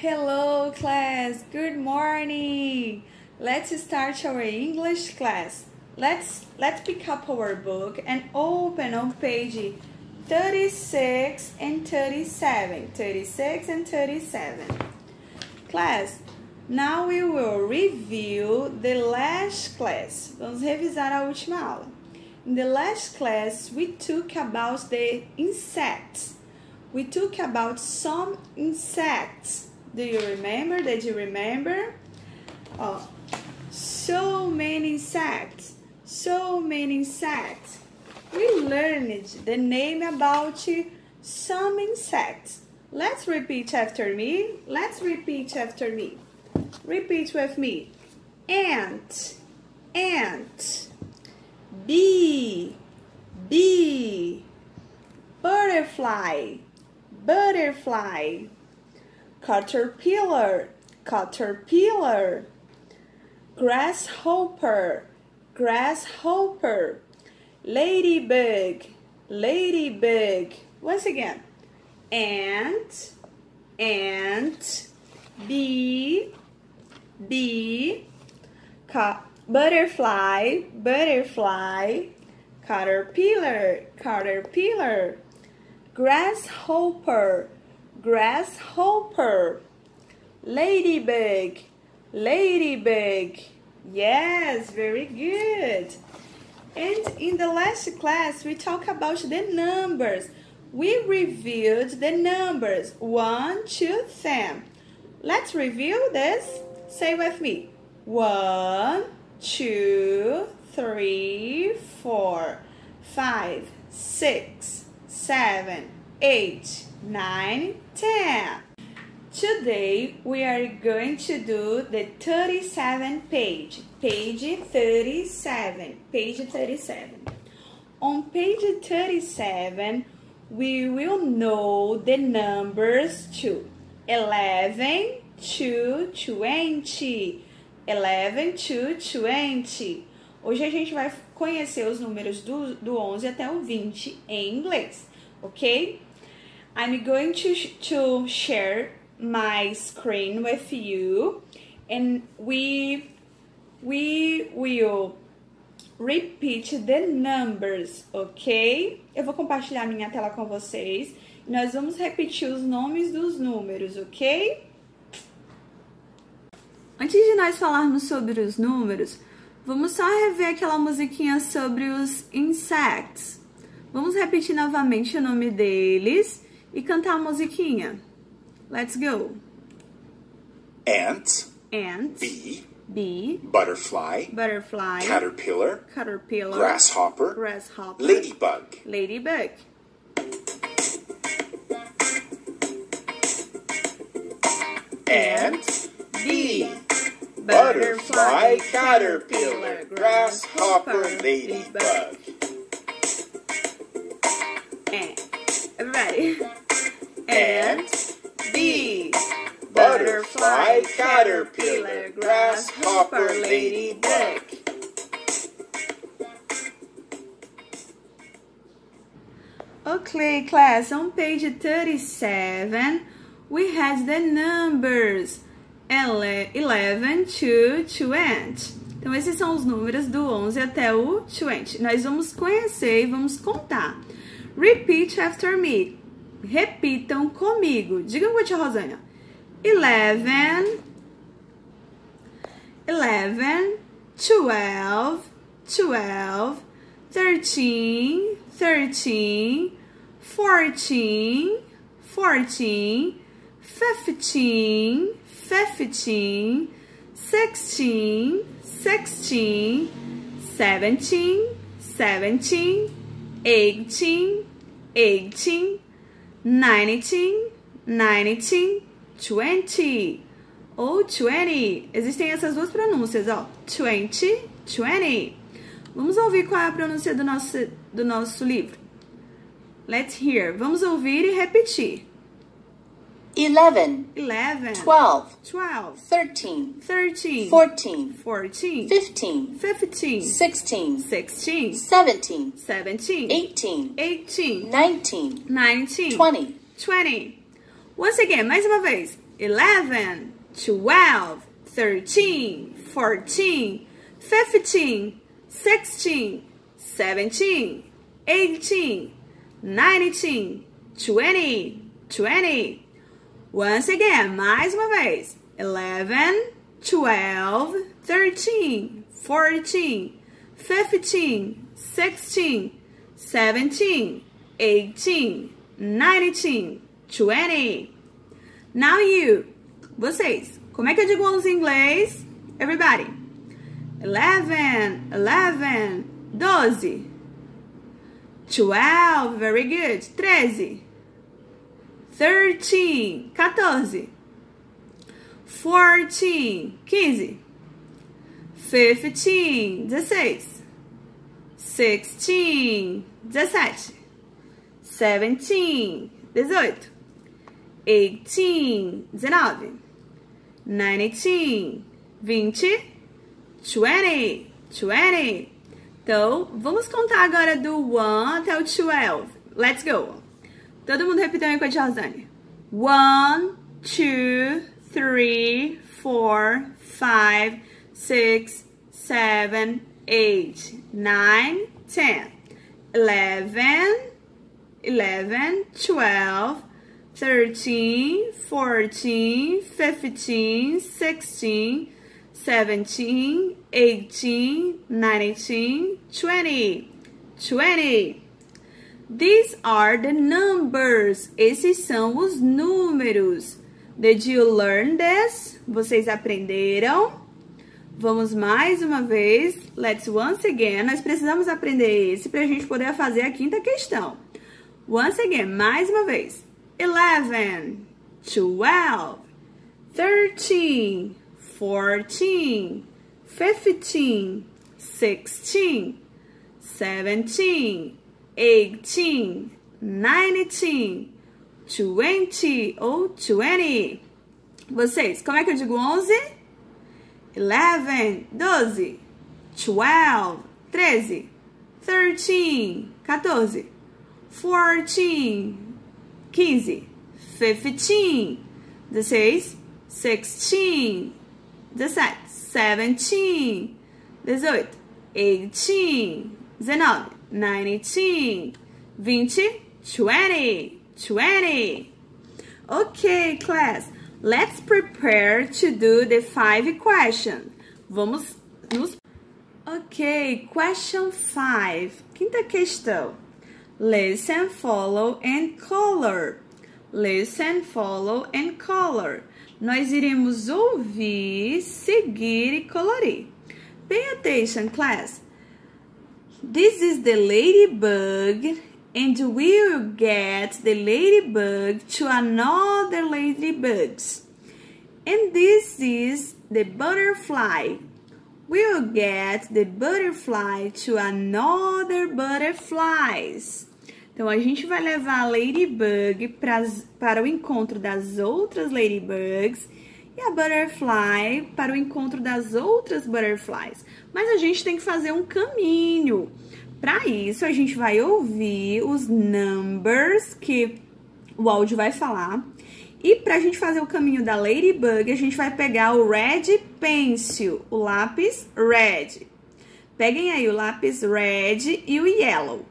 Hello class, good morning. Let's start our English class. Let's let's pick up our book and open on page 36 and 37. 36 and 37. Class, now we will review the last class. Vamos revisar a última aula. In the last class, we took about the insects. We took about some insects. Do you remember? Did you remember? Oh, so many insects. So many insects. We learned the name about some insects. Let's repeat after me. Let's repeat after me. Repeat with me. Ant, ant. Bee, bee. Butterfly, butterfly. Caterpillar, caterpillar. Grasshopper, grasshopper. Ladybug, ladybug. Once again. Ant, ant. Bee, bee. Butterfly, butterfly. Caterpillar, caterpillar. Grasshopper, grasshopper. Ladybug, ladybug. Yes, very good. And in the last class, we talked about the numbers. We reviewed the numbers 1 to 10. Let's review this. Say with me. 1, 2, 3, 4, 5, 6, 7, 8, 9, 10. Today we are going to do the 37 page, page 37, page 37. On page 37, we will know the numbers to 11 to 20. 11 to 20. Hoje a gente vai conhecer os números do, do 11 até o 20 em inglês, ok? I'm going to, to share my screen with you and we we will repeat the numbers, ok? Eu vou compartilhar minha tela com vocês nós vamos repetir os nomes dos números, ok? Antes de nós falarmos sobre os números, vamos só rever aquela musiquinha sobre os insects. Vamos repetir novamente o nome deles e cantar a musiquinha. Let's go. Ant, Ant, bee, bee, butterfly, butterfly, caterpillar, caterpillar, grasshopper, grasshopper, ladybug. ladybug. Ant, bee, butterfly, caterpillar, grasshopper, ladybug. Everybody. Ant, bee, butterfly, caterpillar, grasshopper, ladybug. Okay, class, on page 37, we have the numbers 11 to 20. Então, esses são os números do 11 até o 20. Nós vamos conhecer e vamos contar. Repeat after me. Repitam comigo. Digam com a tia Rosânia. 11, 11, 12, 12, 13, 13, 14, 14, 15, 15, 16, 16, 17, 17, 18, 18, 19, 19, 20 ou 20. Existem essas duas pronúncias, ó. 20, 20. Vamos ouvir qual é a pronúncia do nosso, do nosso livro. Let's hear. Vamos ouvir e repetir. 11, 11, 12, 12, 13, 13, 14, 14, 15, 15, 16, 16, 17, 17, 18, 18, 19, 19, 20, 20. Once again, mais uma vez. 11, 12, 13, 14, 15, 16, 17, 18, 19, 20, 20. Once again, mais uma vez. 11, 12, 13, 14, 15, 16, 17, 18, 19, 20. Now you. Vocês. Como é que eu digo 11 em inglês? Everybody. 11, 11, 12. 12, very good. 13. 13, 14. 14, 15. 15, 16. 16, 17. 17, 18. 18, 19. 19, 20. 20, 20. Então, vamos contar agora do 1 até o 12. Let's go. Todo mundo aí com a tia Rosane. 1, 2, 3, 4, 5, 6, 7, 8, 9, 10, 11, 11, 12, 13, 14, 15, 16, 17, 18, 19, 20. 20. These are the numbers. Esses são os números. Did you learn this? Vocês aprenderam? Vamos mais uma vez. Let's once again. Nós precisamos aprender esse para a gente poder fazer a quinta questão. Once again, mais uma vez. 11, 12, 13, 14, 15, 16, 17, 18, 19, 20 ou 20. Vocês, como é que eu digo 11? 11, 12, 12, 13, 13, 14, 14, 15, 15, 16, 16, 17, 17, 18, 18, 19, 19, 20, 20, 20. Okay, class, let's prepare to do the five questions. Vamos nos... Ok, question 5. Quinta questão. Listen, follow and color. Listen, follow and color. Nós iremos ouvir, seguir e colorir. Pay attention, class. This is the ladybug and we will get the ladybug to another ladybugs. And this is the butterfly. We will get the butterfly to another butterflies. Então a gente vai levar a ladybug pra, para o encontro das outras ladybugs e a butterfly para o encontro das outras butterflies. Mas a gente tem que fazer um caminho. Para isso, a gente vai ouvir os numbers que o áudio vai falar. E para a gente fazer o caminho da Ladybug, a gente vai pegar o Red Pencil, o lápis Red. Peguem aí o lápis Red e o Yellow.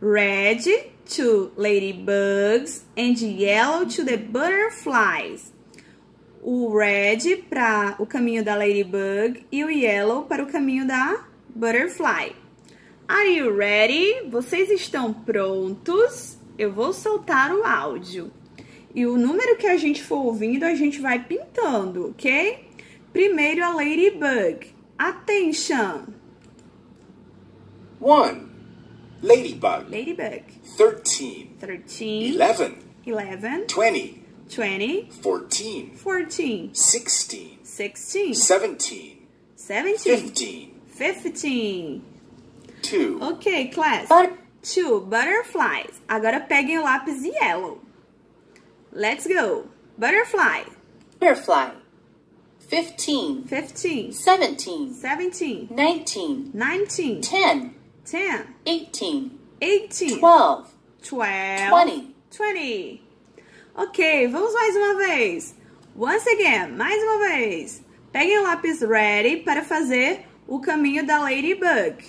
Red to ladybugs and yellow to the butterflies. O red para o caminho da ladybug e o yellow para o caminho da butterfly. Are you ready? Vocês estão prontos? Eu vou soltar o áudio. E o número que a gente for ouvindo, a gente vai pintando, ok? Primeiro a ladybug. Attention! One. Ladybug. Ladybug. 13. 13. 11. 11. 20. 20. 14. 14. 16. 16. 17. 17. 15. 15. 2. Ok, class. But Two butterflies. Agora peguem o lápis yellow. Let's go. Butterfly. butterfly. 15, 15. 17, 17. 19, 19. 10, 10. 18, 18. 12, 12. 20. 20. Ok, vamos mais uma vez. Once again, mais uma vez. Peguem o lápis ready para fazer o caminho da ladybug.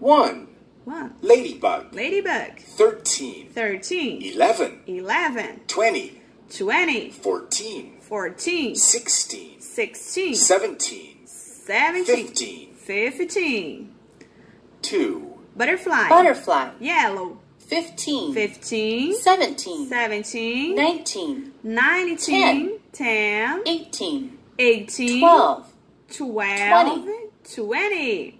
One. One. Ladybug. Ladybug. Thirteen. Thirteen. Eleven. Eleven. Twenty. Twenty. Fourteen. Fourteen. Sixteen. Sixteen. Seventeen. Seventeen. Fifteen. Fifteen. Two. Butterfly. Butterfly. Yellow. 15. Fifteen. 17. Seventeen. 19. Nineteen. Ten. 18. Eighteen. 12. Twelve. Twenty.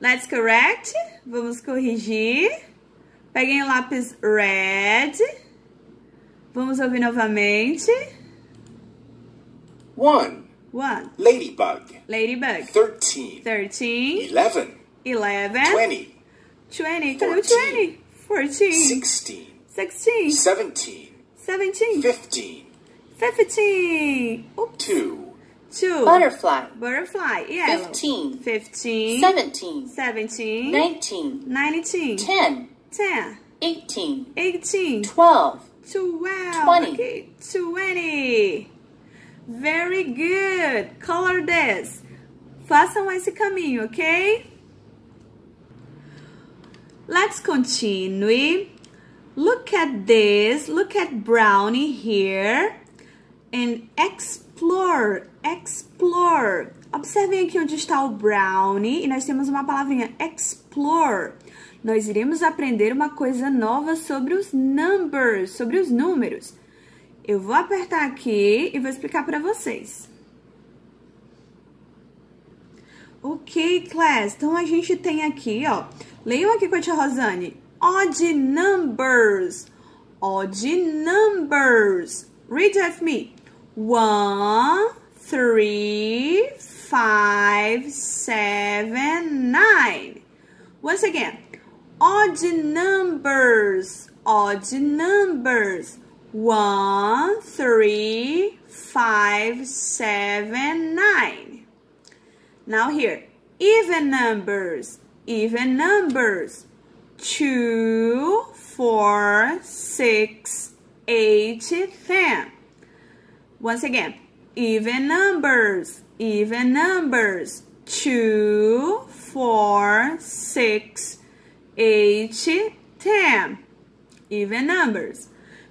Let's correct. Vamos corrigir. Peguem o lápis red. Vamos ouvir novamente. One. One. Ladybug. Ladybug. Thirteen. Thirteen. Eleven. Eleven. Twenty. Twenty. Cadê o Fourteen. twenty? Fourteen. Sixteen. Sixteen. Seventeen. Seventeen. Fifteen. Fifteen. Oops. Two. Two. Butterfly. Butterfly. Yellow. 15. Fifteen. 17. Seventeen. 19. Nineteen. 10. Ten. 18. Eighteen. 12. Twelve. 20. Okay. Twenty. Very good. Color this. Façam esse caminho, ok? Let's continue. Look at this. Look at Brownie here. And explore. Explore. Observem aqui onde está o Brownie. E nós temos uma palavrinha explore. Nós iremos aprender uma coisa nova sobre os numbers, sobre os números. Eu vou apertar aqui e vou explicar para vocês. Ok, class. Então a gente tem aqui, ó. Leiam aqui com a tia Rosane. Odd numbers. Odd numbers. Read with me. One, three, five, seven, nine. Once again. Odd numbers. Odd numbers. One, three, five, seven, nine. Now here, even numbers, even numbers. Two, four, six, eight, ten. Once again, even numbers, even numbers. Two, four, six, eight, ten. Even numbers.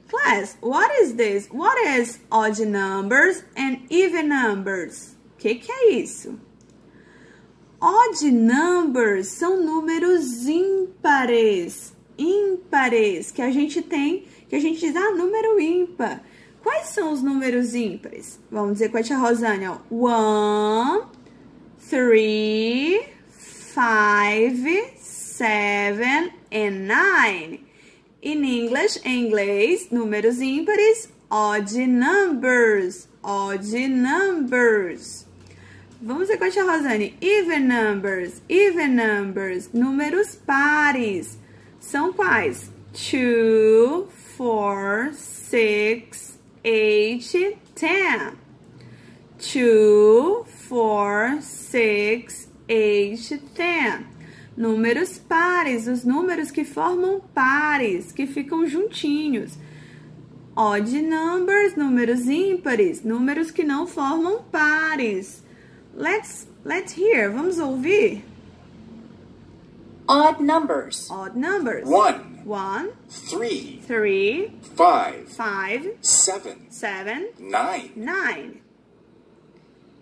Class, what is this? What is odd numbers and even numbers? Que que é isso? Odd numbers são números ímpares, ímpares, que a gente tem, que a gente diz, ah, número ímpar. Quais são os números ímpares? Vamos dizer com a tia Rosane, ó. One, three, five, seven, and nine. In English, em inglês, números ímpares, odd numbers, odd numbers. Vamos ver com a tia Rosane. Even numbers, even numbers, números pares. São quais? Two, four, six, eight, ten. Two, four, six, eight, ten. Números pares, os números que formam pares, que ficam juntinhos. Odd numbers, números ímpares, números que não formam pares. Let's let's hear. Vamos ouvir. Odd numbers. Odd numbers. One. One, Three. three, Five. five, Seven. seven, Nine. nine.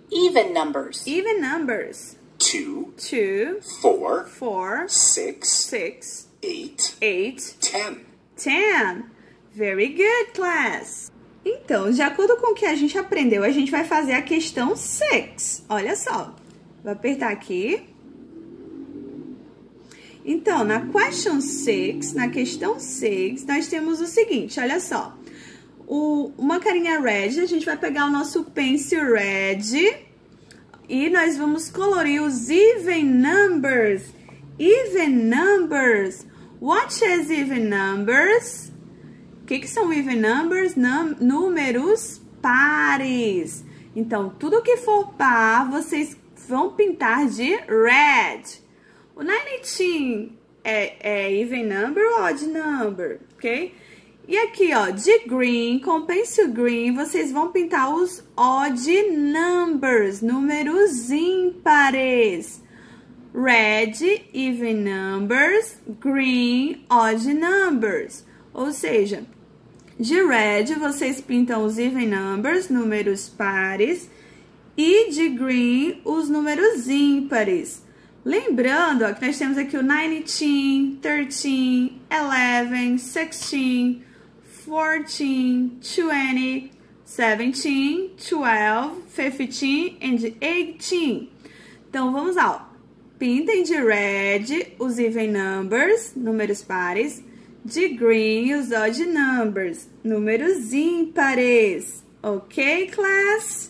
Even numbers. Even numbers. Two. Two, Four. four, Six. six, Eight. eight, Ten. ten. Very good, class. Então, de acordo com o que a gente aprendeu, a gente vai fazer a questão 6. Olha só. Vou apertar aqui. Então, na question 6, na questão 6, nós temos o seguinte, olha só. O, uma carinha red, a gente vai pegar o nosso pencil red e nós vamos colorir os even numbers. Even numbers. What is even numbers? Que, que são even numbers? Num, números pares. Então, tudo que for par, vocês vão pintar de red. O 19 é, é even number ou odd number, ok? E aqui, ó, de green, com pencil green, vocês vão pintar os odd numbers, números ímpares. Red, even numbers, green, odd numbers. Ou seja, de red vocês pintam os even numbers, números pares, e de green os números ímpares. Lembrando ó, que nós temos aqui o 19, 13, 11, 16, 14, 20, 17, 12, 15 and 18. Então, vamos lá. Pintem de red os even numbers, números pares, de green os odd numbers, números ímpares. Ok, class?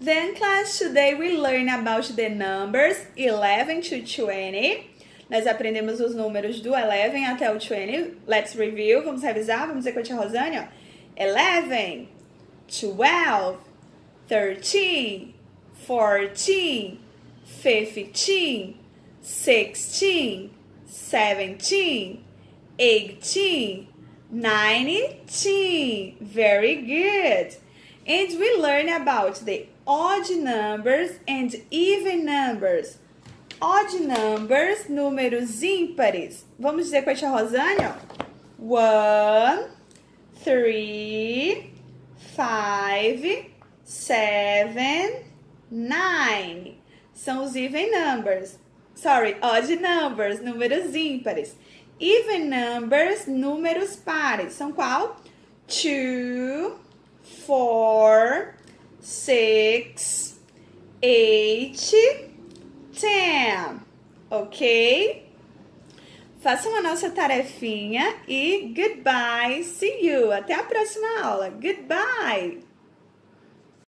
Then, class, today we learn about the numbers 11 to 20. Nós aprendemos os números do 11 até o 20. Let's review. Vamos revisar? Vamos dizer com a tia Rosânia? 11, 12, 13, 14, 15, 16, 17, 18, 19. Very good. And we learn about the odd numbers and even numbers. Odd numbers, números ímpares. Vamos dizer com a tia Rosânia? One, three, five, seven, nine. São os even numbers. Sorry, odd numbers, números ímpares. Even numbers, números pares. São qual? Two, four, six, eight, ten. Ok? Façam a nossa tarefinha e goodbye. See you. Até a próxima aula. Goodbye.